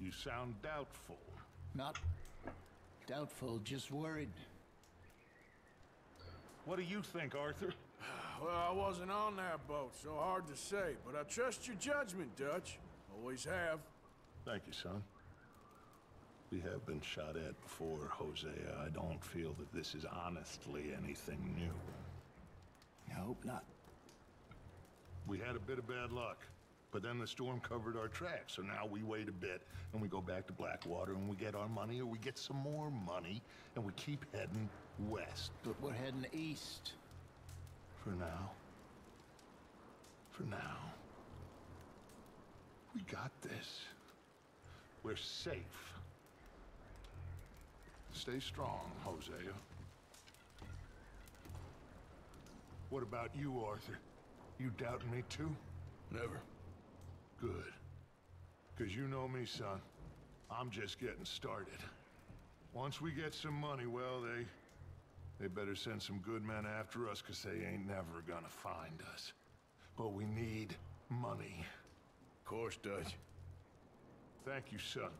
You sound doubtful. Not doubtful, just worried. What do you think, Arthur? Well, I wasn't on that boat, so hard to say. But I trust your judgment, Dutch. Always have. Thank you, son. We have been shot at before, Hosea. I don't feel that this is honestly anything new. I hope not. We had a bit of bad luck, but then the storm covered our tracks, so now we wait a bit, and we go back to Blackwater, and we get our money, or we get some more money, and we keep heading west. But we're heading east. For now. For now. We got this. We're safe. Stay strong, Hosea. What about you, Arthur? You doubting me too? Never. Good. Because you know me, son. I'm just getting started. Once we get some money, well, they... They better send some good men after us, because they ain't never gonna find us. But we need money. Of course, Dutch. Thank you, son.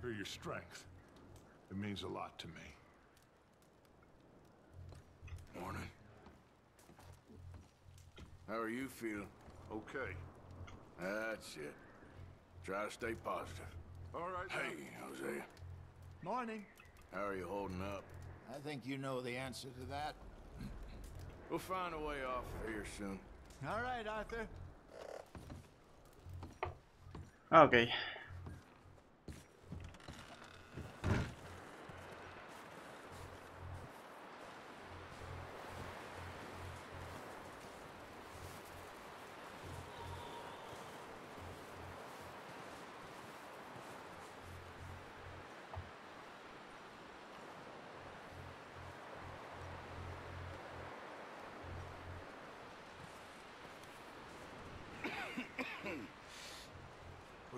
For your strength. It means a lot to me. Morning. How are you feeling? Okay. That's it. Try to stay positive. All right. Hey, Hosea. Morning. How are you holding up? I think you know the answer to that. We'll find a way off of here soon. All right, Arthur. Ah, ok. We're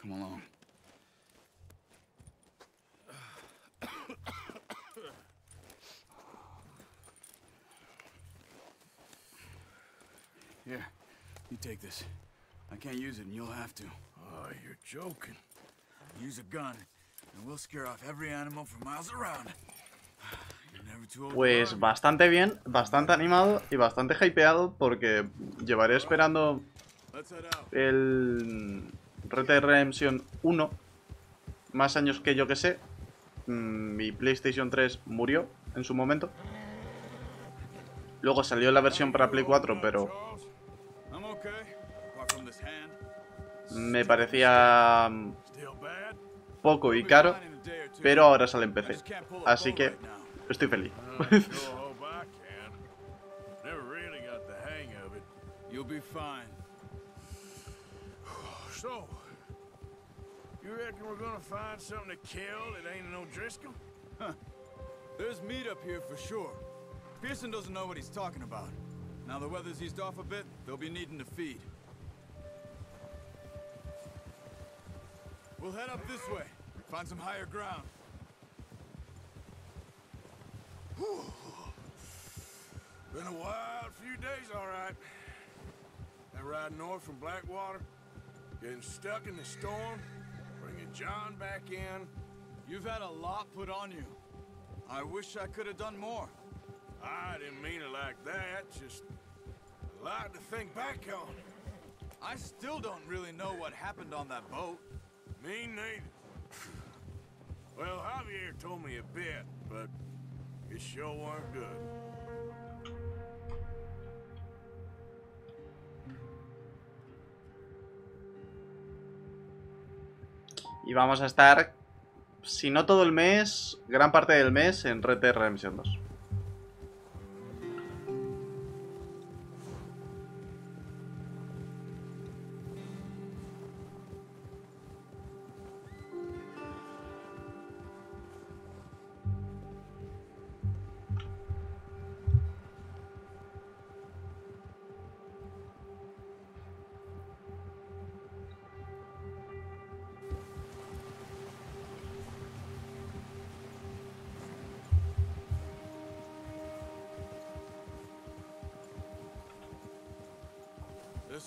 Come along. Here, you take this. I can't use it, and you'll have to. Oh, you're joking. Use a gun, and we'll scare off every animal for miles around. Pues bastante bien, bastante animado y bastante hypeado porque llevaré esperando el Red Dead Redemption 1 más años que yo que sé. Mm, Mi PlayStation 3 murió en su momento. Luego salió la versión para Play 4, pero me parecía mm, poco y caro. Pero ahora sale en PC. Así que estoy feliz. you reckon we're gonna find something to kill that ain't no Driscoll? Huh. There's meat up here for sure. Pearson doesn't know what he's talking about. Now the weather's eased off a bit, they'll be needing to feed. We'll head up this way. Find some higher ground. Been a wild few days, all right. That ride north from Blackwater, getting stuck in the storm, John back in. You've had a lot put on you. I wish I could have done more. I didn't mean it like that, just a lot to think back on. I still don't really know what happened on that boat. Me neither. Well, Javier told me a bit, but it sure weren't good. Y vamos a estar, si no todo el mes, gran parte del mes en Red Dead Redemption 2.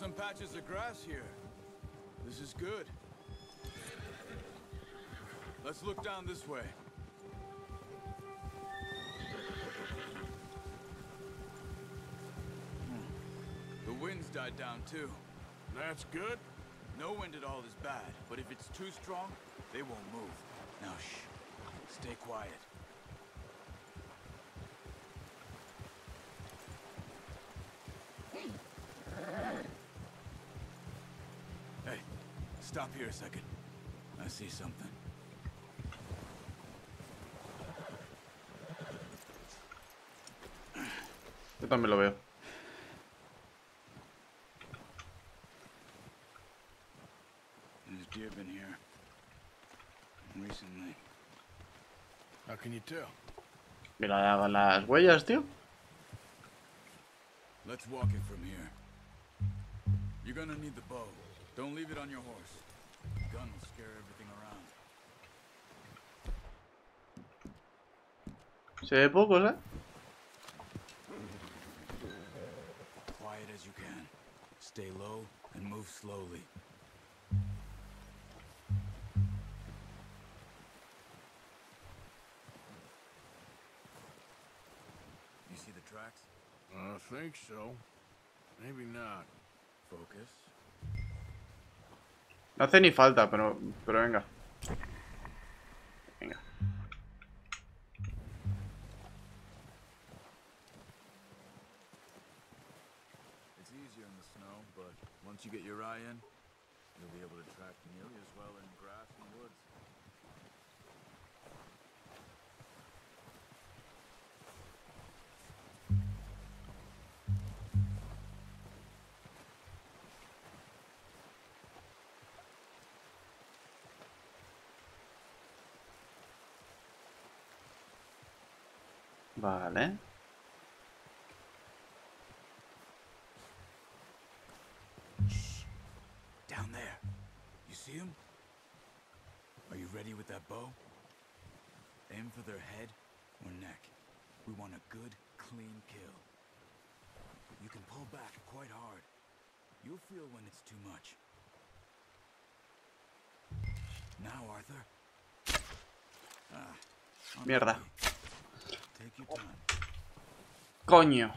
Some patches of grass here. This is good. Let's look down this way. Hmm. The wind's died down too. That's good. No wind at all is bad, but if it's too strong, they won't move. Now shh. Stay quiet. Stop here a second. I see something. Yo también lo veo. There's deer been here. Recently. How can you tell? Mira la- las huellas, tío. Let's walk it from here. You're gonna need the bow. Don't leave it on your horse. The gun will scare everything around. Se ve pocos, ¿eh? Quiet as you can. Stay low and move slowly. You see the tracks? I think so. Maybe not. Focus. No hace ni falta, pero, pero venga. Venga. It's easier in the snow, but once you get your eye in, you'll be able to track nearly as well in grass and woods. Vale. Down there. You see him? Are you ready with that bow? Aim for their head or neck. We want a good, clean kill. You can pull back quite hard. You'll feel when it's too much. Now, Arthur. Ah, Mierda. Coño.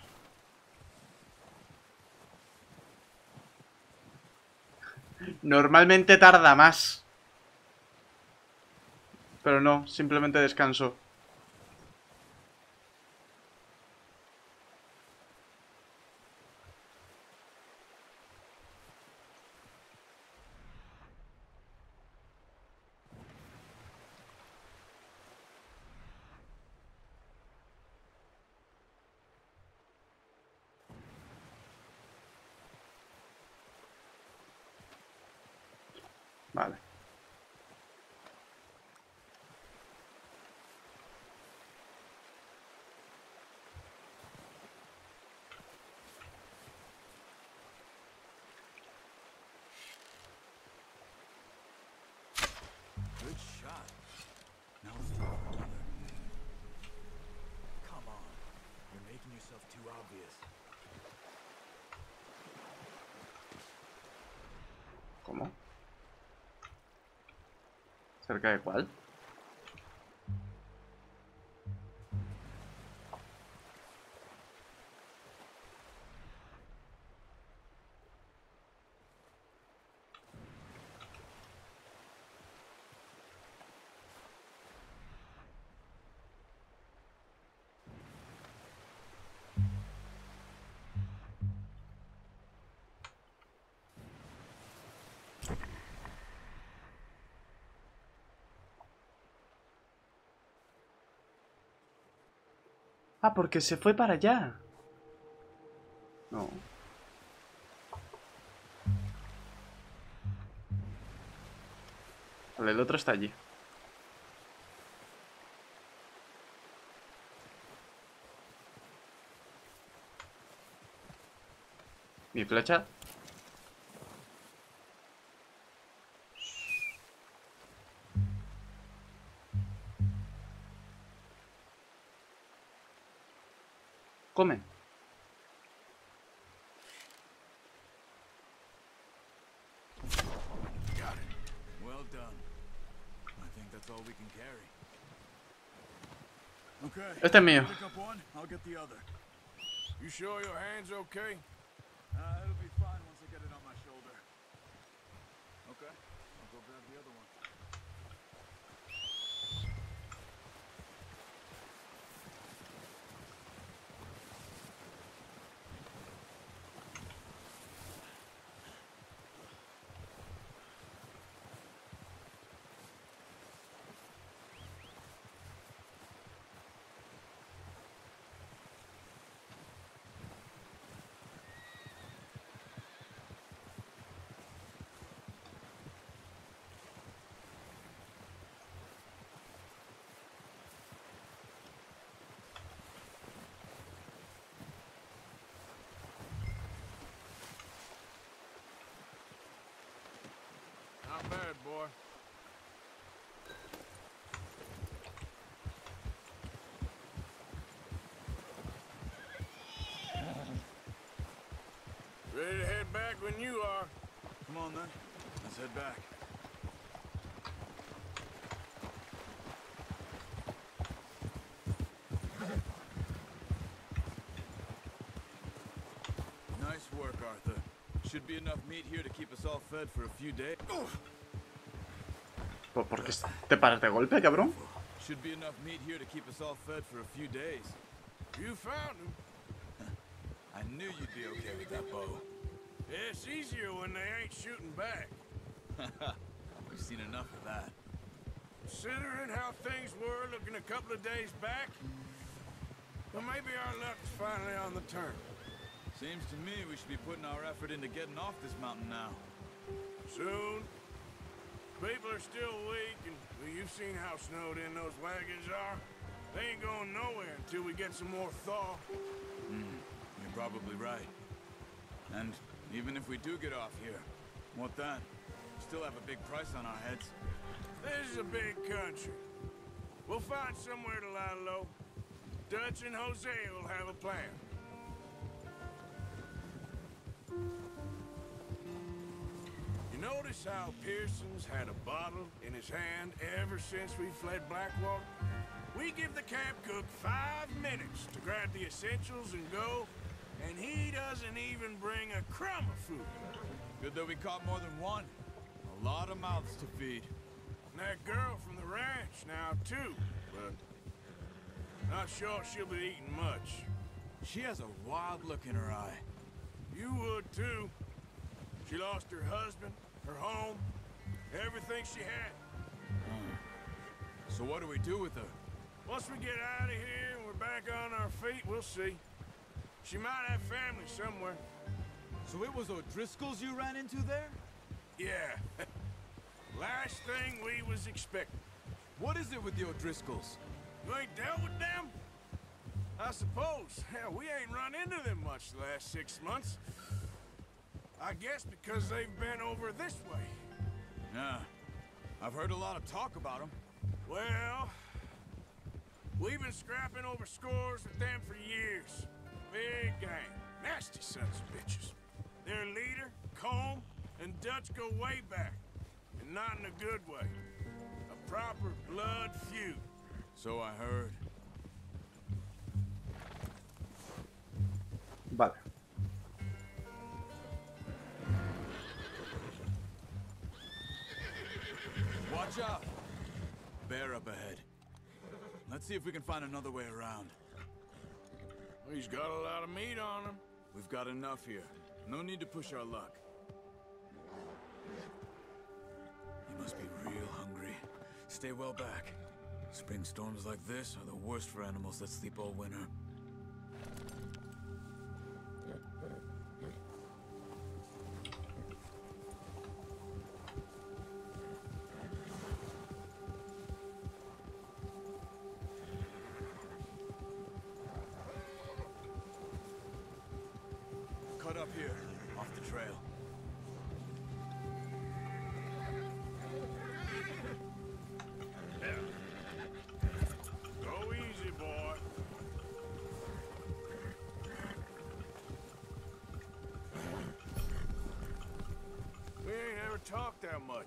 Normalmente tarda más. Pero no, simplemente descanso. ¿Cerca de cuál? Ah, porque se fue para allá. No. El otro está allí. Mi flecha. Okay. Este es mío. Not bad, boy. Ready to head back when you are. Come on then, let's head back. Nice work, Arthur. Should be enough meat here to keep us all fed for a few days. ¿Por por qué te paras de golpe, cabrón? Should be enough meat here to keep us all fed for a few days. You found him. I knew you'd be okay with that bow. It's easier when they ain't shooting back. We've seen enough of that. Considering how things were looking a couple of days back, well, maybe our luck's finally on the turn. Seems to me we should be putting our effort into getting off this mountain now. Soon. People are still weak, and well, you've seen how snowed in those wagons are. They ain't going nowhere until we get some more thaw. Hmm, you're probably right. And even if we do get off here, what then? Still have a big price on our heads. This is a big country. We'll find somewhere to lie low. Dutch and Hosea will have a plan. Notice how Pearson's had a bottle in his hand ever since we fled Blackwater? We give the camp cook five minutes to grab the essentials and go, and he doesn't even bring a crumb of food. Good that we caught more than one. A lot of mouths to feed. And that girl from the ranch now, too, but not sure she'll be eating much. She has a wild look in her eye. You would, too. She lost her husband, her home, everything she had. So what do we do with her? Once we get out of here and we're back on our feet, we'll see. She might have family somewhere. So it was O'Driscoll's you ran into there? Yeah. Last thing we was expecting. What is it with the O'Driscolls? You ain't dealt with them? I suppose. Hell, we ain't run into them much the last six months. I guess because they've been over this way. Yeah. I've heard a lot of talk about them. Well, we've been scrapping over scores with them for years. Big gang. Nasty sons of bitches. Their leader, Colm, and Dutch go way back. And not in a good way. A proper blood feud. So I heard. Vale. Watch out! Bear up ahead. Let's see if we can find another way around. He's got a lot of meat on him. We've got enough here. No need to push our luck. You must be real hungry. Stay well back. Spring storms like this are the worst for animals that sleep all winter.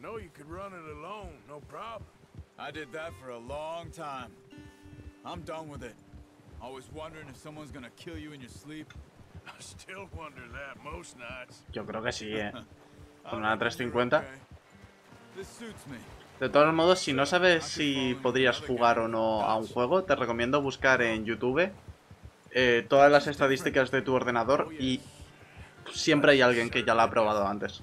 I know you could run it alone, no problem. I did that for a long time. I'm done with it. Always wondering if someone's gonna kill you in your sleep. I still wonder that most nights. Yo creo que sí, eh. Con una reckon you're 350. okay. This suits me. De todos modos, si no sabes si podrías jugar o no a un juego, te recomiendo buscar en YouTube eh, todas las estadísticas de tu ordenador y siempre hay alguien que ya lo ha probado antes.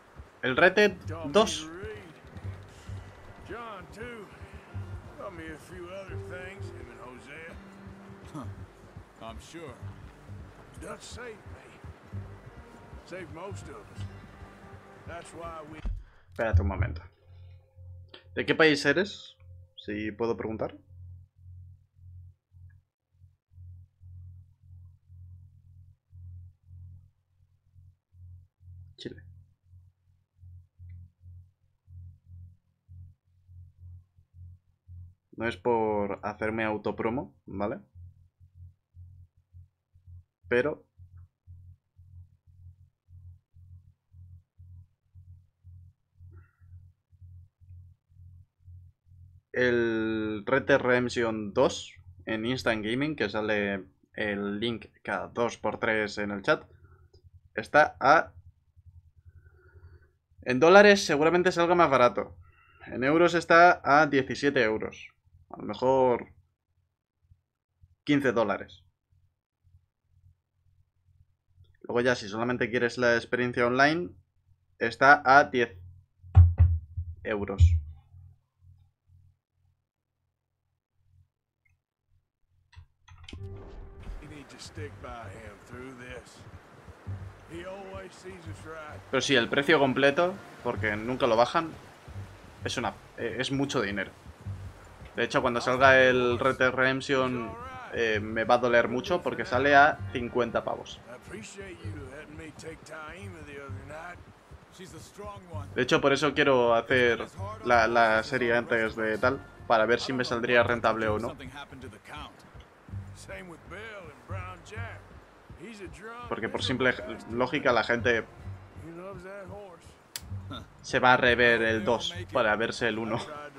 ¿El Red Dead Taught me 2? to read. John, too. Taught me a few other things, him and Hosea. I'm sure. Dutch saved me. Saved most of us. That's why we... Espérate un momento. ¿De qué país eres? Si puedo preguntar. No es por hacerme autopromo, ¿vale? Pero el Red Dead Redemption 2 en Instant Gaming, que sale el link cada 2x3 en el chat, está a... En dólares seguramente salga más barato. En euros está a 17 euros. A lo mejor 15 dólares. Luego ya si solamente quieres la experiencia online, está a 10 euros. Pero sí, el precio completo, porque nunca lo bajan, es una eh, es mucho dinero. De hecho, cuando salga el Red Dead Redemption eh, me va a doler mucho porque sale a 50 pavos. De hecho, por eso quiero hacer la, la serie antes de tal, para ver si me saldría rentable o no. Porque por simple lógica la gente se va a rever el 2 para verse el 1. Tried to